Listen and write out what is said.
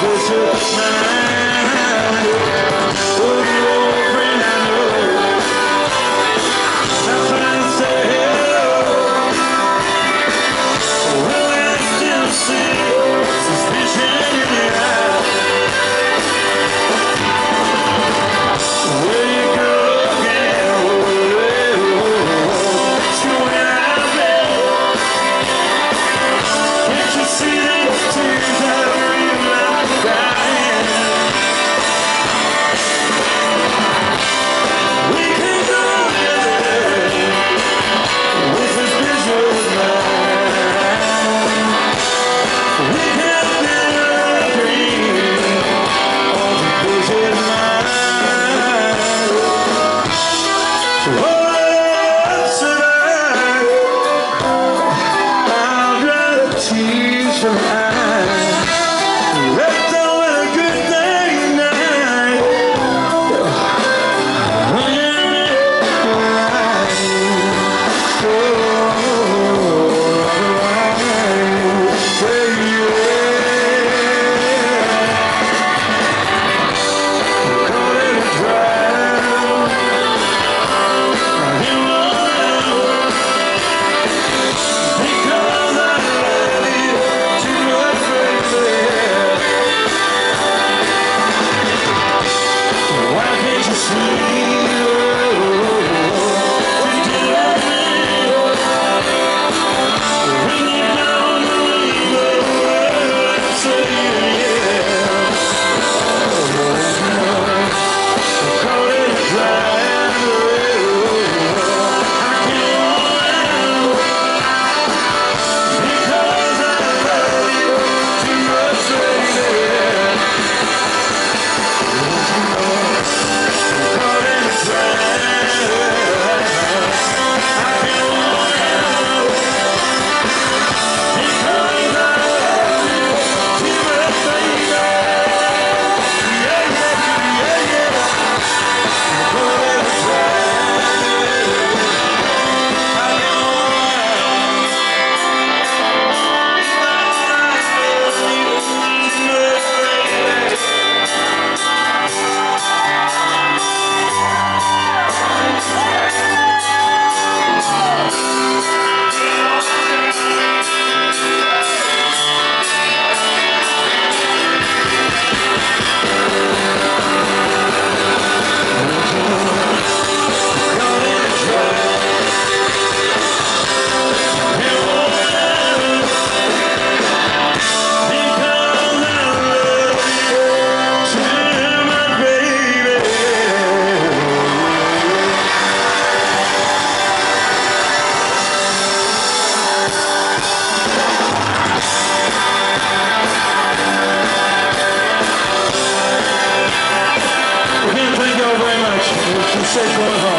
visit man. Going home. Bye-bye.